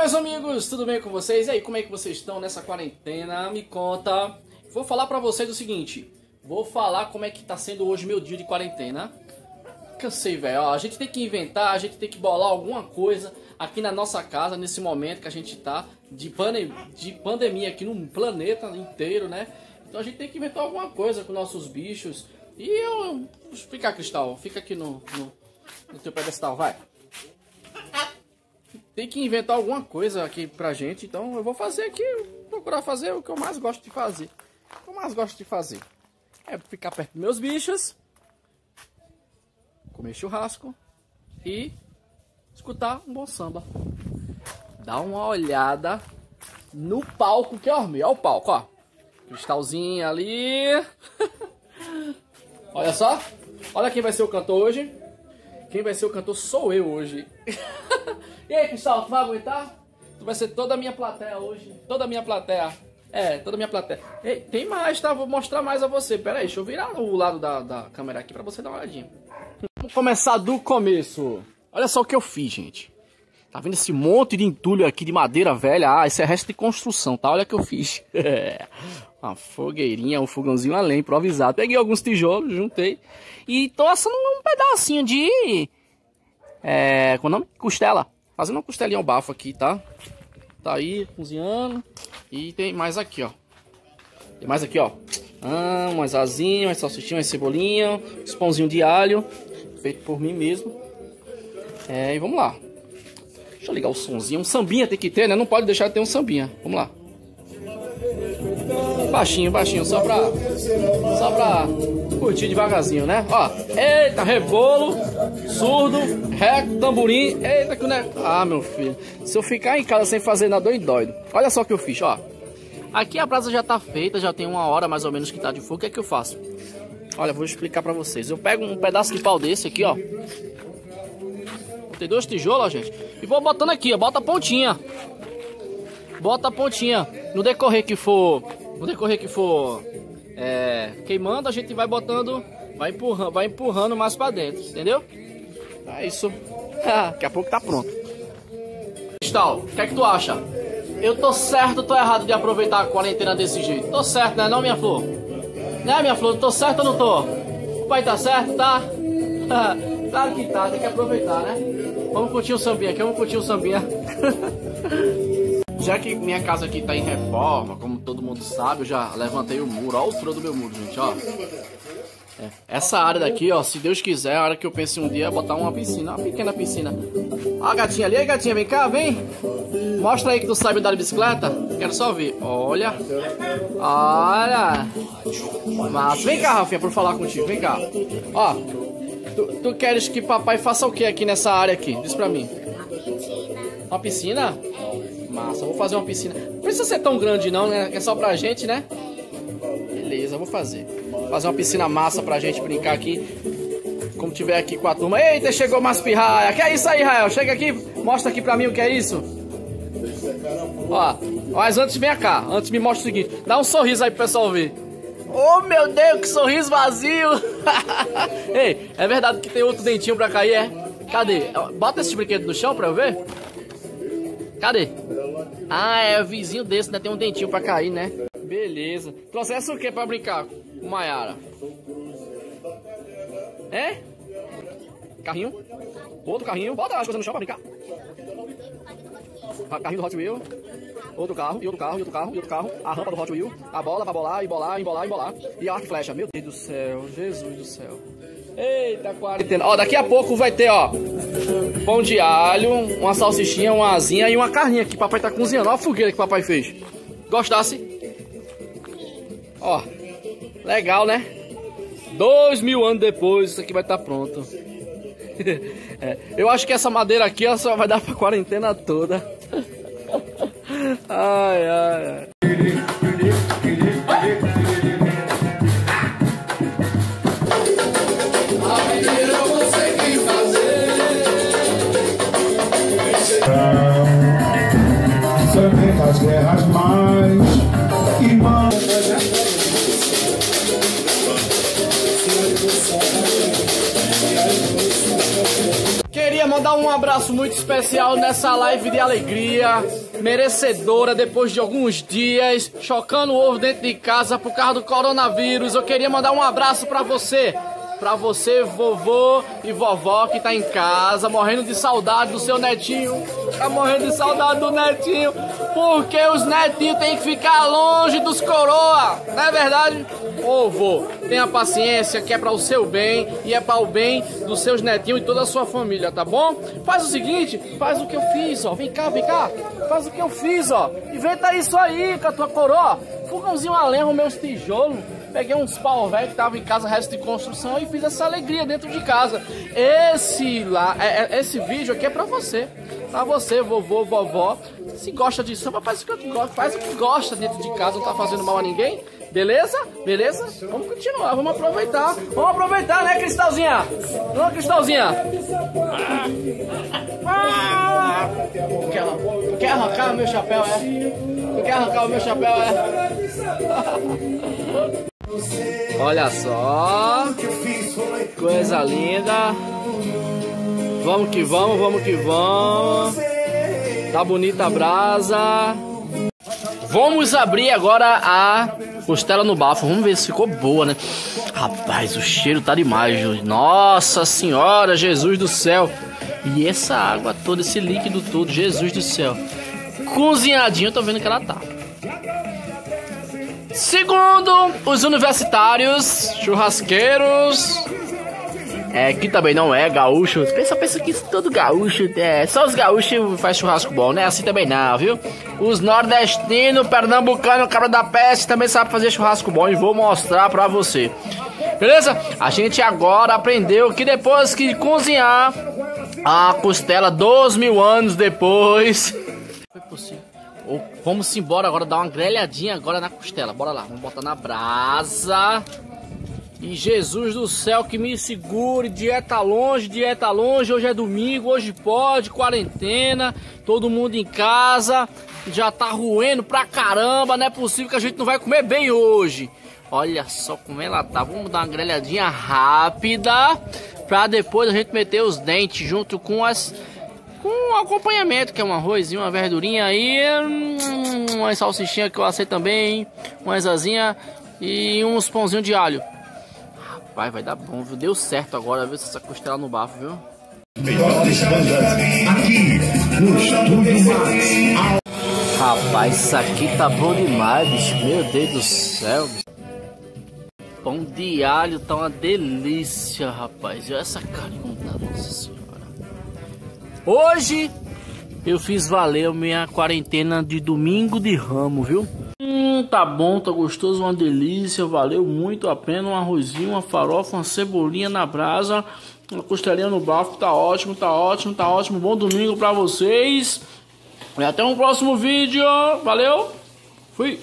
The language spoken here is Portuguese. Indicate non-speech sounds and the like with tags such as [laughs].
meus amigos, tudo bem com vocês? E aí, como é que vocês estão nessa quarentena? Me conta. Vou falar pra vocês o seguinte. Vou falar como é que tá sendo hoje meu dia de quarentena. Cansei, velho. A gente tem que inventar, a gente tem que bolar alguma coisa aqui na nossa casa, nesse momento que a gente tá de, pandem de pandemia aqui no planeta inteiro, né? Então a gente tem que inventar alguma coisa com nossos bichos. E eu... Explicar, Cristal. Fica aqui no, no, no teu pedestal, vai tem que inventar alguma coisa aqui pra gente. Então eu vou fazer aqui, procurar fazer o que eu mais gosto de fazer. O que eu mais gosto de fazer é ficar perto dos meus bichos, comer churrasco e escutar um bom samba. Dá uma olhada no palco que eu armei. Olha o palco, ó. Cristalzinho ali. [laughs] Olha só. Olha quem vai ser o cantor hoje. Quem vai ser o cantor sou eu hoje. [laughs] E aí, Cristal, tu vai aguentar? Tu vai ser toda a minha plateia hoje. Toda a minha plateia. É, toda a minha plateia. Ei, tem mais, tá? Vou mostrar mais a você. Pera aí, deixa eu virar o lado da, da câmera aqui pra você dar uma olhadinha. Vamos começar do começo. Olha só o que eu fiz, gente. Tá vendo esse monte de entulho aqui de madeira velha? Ah, esse é resto de construção, tá? Olha o que eu fiz. [laughs] uma fogueirinha, um fogãozinho além, improvisado. Peguei alguns tijolos, juntei. E tô assando um pedacinho de... É... Qual é o nome? Costela. Fazendo uma costelinha ao bafo aqui, tá? Tá aí, cozinhando. E tem mais aqui, ó. Tem mais aqui, ó. Ah, umas asinhas, umas salsichinhas, umas cebolinhas, uns de alho. Feito por mim mesmo. É, e vamos lá. Deixa eu ligar o somzinho. Um sambinha tem que ter, né? Não pode deixar de ter um sambinha. Vamos lá. Baixinho, baixinho, só pra. Só pra curtir devagarzinho, né? Ó, eita, rebolo, surdo, reco, tamborim. Eita, que né? Ah, meu filho. Se eu ficar em casa sem fazer nada, doido, doido. Olha só o que eu fiz, ó. Aqui a brasa já tá feita, já tem uma hora mais ou menos que tá de fogo. O que é que eu faço? Olha, vou explicar pra vocês. Eu pego um pedaço de pau desse aqui, ó. Tem dois tijolos, ó, gente. E vou botando aqui, ó. Bota a pontinha. Bota a pontinha. No decorrer que for no decorrer que for é, queimando, a gente vai botando, vai empurrando, vai empurrando mais para dentro, entendeu? É isso. [laughs] Daqui a pouco tá pronto. Cristal, o que é que tu acha? Eu tô certo ou tô errado de aproveitar a quarentena desse jeito? Tô certo, né não, minha flor? Né, minha flor? Tô certo ou não tô? O pai tá certo, tá? [laughs] claro que tá, tem que aproveitar, né? Vamos curtir o sambinha aqui, vamos curtir o sambinha. [laughs] Já que minha casa aqui tá em reforma, como todo mundo sabe, eu já levantei o muro. Olha a altura do meu muro, gente, ó. É. Essa área daqui, ó, se Deus quiser, a hora que eu pense um dia é botar uma piscina, uma pequena piscina. Ó a gatinha ali, a gatinha, vem cá, vem. Mostra aí que tu sabe andar de bicicleta. Quero só ver. Olha. Olha. Mas vem cá, Rafinha, por falar contigo. Vem cá. Ó. Tu, tu queres que papai faça o que aqui nessa área aqui? Diz pra mim. Uma piscina? Massa, vou fazer uma piscina. Não precisa ser tão grande não, né? É só pra gente, né? Beleza, vou fazer. Vou fazer uma piscina massa pra gente brincar aqui. Como tiver aqui com a turma. Eita, chegou mais pirraia. Que é isso aí, Rael? Chega aqui, mostra aqui pra mim o que é isso. Ó, mas antes vem cá. Antes me mostra o seguinte. Dá um sorriso aí pro pessoal ver. Oh, meu Deus, que sorriso vazio. [laughs] Ei, é verdade que tem outro dentinho pra cair, é? Cadê? Bota esse brinquedo no chão pra eu ver. Cadê? Ah, é o vizinho desse, né? Tem um dentinho pra cair, né? Beleza. Processo o que pra brincar Maiara? É? Carrinho? Outro carrinho. Bota as coisas no chão pra brincar. Carrinho do Hot Wheel. Outro carro, e outro carro, e outro carro, e outro carro. A rampa do Hot Wheel. A bola pra bolar, e bolar, e bolar, e bolar. E a arco flecha. Meu Deus do céu. Jesus do céu. Eita, quarentena. Ó, daqui a pouco vai ter, ó, pão de alho, uma salsichinha, uma asinha e uma carninha que papai tá cozinhando. Ó a fogueira que papai fez. Gostasse? Ó, legal, né? Dois mil anos depois, isso aqui vai estar tá pronto. [laughs] é, eu acho que essa madeira aqui ó, só vai dar pra quarentena toda. [laughs] ai, ai, ai. Mandar um abraço. muito especial nessa live de alegria, merecedora depois de alguns dias, chocando o ovo dentro de casa por causa do coronavírus. Eu queria mandar um abraço para você, Pra você, vovô e vovó que tá em casa, morrendo de saudade do seu netinho. Tá morrendo de saudade do netinho. Porque os netinhos têm que ficar longe dos coroa. Não é verdade? Ô vô, tenha paciência que é para o seu bem e é para o bem dos seus netinhos e toda a sua família, tá bom? Faz o seguinte, faz o que eu fiz, ó. Vem cá, vem cá. Faz o que eu fiz, ó. Inventa isso aí com a tua coroa. Fogãozinho a lenha, meus tijolos peguei uns pau velho que tava em casa, resto de construção, e fiz essa alegria dentro de casa. Esse lá, é, é, esse vídeo aqui é pra você. Pra você, vovô, vovó. Se gosta de samba, faz o que gosta, faz o que gosta dentro de casa, não tá fazendo mal a ninguém. Beleza? Beleza? Vamos continuar, vamos aproveitar. Vamos aproveitar, né, Cristalzinha? Vamos, Cristalzinha. Ah! Quer, quer arrancar o meu chapéu, é? Quer arrancar o meu chapéu, é? [laughs] Olha só. Coisa linda. Vamos que vamos, vamos que vamos. Tá bonita a brasa. Vamos abrir agora a costela no bafo. Vamos ver se ficou boa, né? Rapaz, o cheiro tá demais. Nossa Senhora, Jesus do céu. E essa água toda, esse líquido todo, Jesus do céu. Cozinhadinho, eu tô vendo que ela tá. Segundo os universitários, churrasqueiros. É, que também não é gaúcho. Pensa, pensa que todo gaúcho é. Só os gaúchos faz churrasco bom, né? Assim também não, viu? Os nordestinos, pernambucano, cabra da peste também sabe fazer churrasco bom e vou mostrar pra você. Beleza? A gente agora aprendeu que depois que cozinhar a costela, dois mil anos depois. Foi possível. Vamos embora agora, dar uma grelhadinha agora na costela. Bora lá, vamos botar na brasa. E Jesus do céu que me segure, dieta longe, dieta longe. Hoje é domingo, hoje pode, quarentena, todo mundo em casa. Já tá ruendo pra caramba, não é possível que a gente não vai comer bem hoje. Olha só como ela tá. Vamos dar uma grelhadinha rápida pra depois a gente meter os dentes junto com as com acompanhamento, que é um arrozinho, uma verdurinha aí, hum, uma salsichinha que eu aceito também, uma asinha e uns pãozinhos de alho. Rapaz, vai dar bom, viu? Deu certo agora, viu? Essa costela no bafo, viu? Rapaz, isso aqui tá bom demais, bicho. Meu Deus do céu, bicho. Pão de alho tá uma delícia, rapaz. E essa carne como tá, nossa senhora. Hoje eu fiz valer minha quarentena de domingo de ramo, viu? Hum, tá bom, tá gostoso, uma delícia, valeu muito a pena. Um arrozinho, uma farofa, uma cebolinha na brasa, uma costelinha no bafo, tá ótimo, tá ótimo, tá ótimo. Bom domingo pra vocês. E até um próximo vídeo. Valeu, fui!